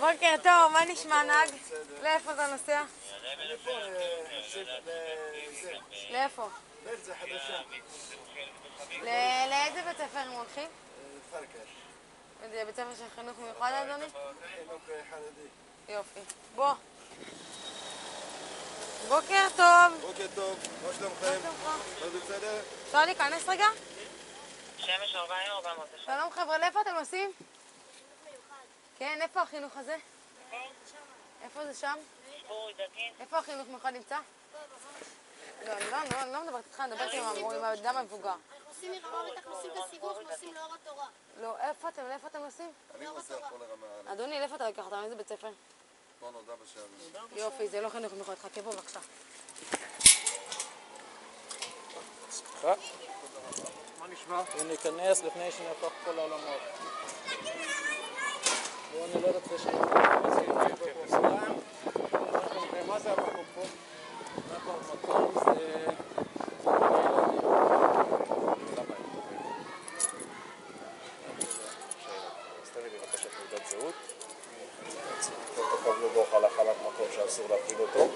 בוקר טוב, מה נשמע נהג? לאיפה אתה נוסע? לאיפה? לאיזה בית ספר הם הולכים? פרקש. זה בית ספר של חינוך מיוחד, אדוני? חינוך חרדי. יופי. בוא. בוקר טוב. בוקר טוב, מה מה שלומכם? שלומך? הכל בסדר? אפשר להיכנס רגע? שמש 40 400 שלום חבר'ה, לאיפה אתם נוסעים? כן, איפה החינוך הזה? איפה זה שם? איפה החינוך מיוחד נמצא? לא, אני לא, לא, אני לא מדברת איתך, אני מדברת עם האדם המבוגר. אנחנו עושים מרמה בטח נוסעים בסיבוב, נוסעים לאור התורה. לא, איפה אתם, לאיפה אתם נוסעים? אני נוסע פה לרמה א', אדוני, לאיפה אתה לוקח אותם? איזה בית ספר? פה נודע בשערים. יופי, זה לא חינוך מיוחד, חכה פה בבקשה. מה נשמע? ניכנס לפני שנהפוך כל העולמות. בואו אני לא רוצה ש... מה זה המקום פה? המקום זה... אז תביא לי בבקשה תעודת זהות. פה תקבלו דוח על החלת מקום שאסור להפעיל אותו.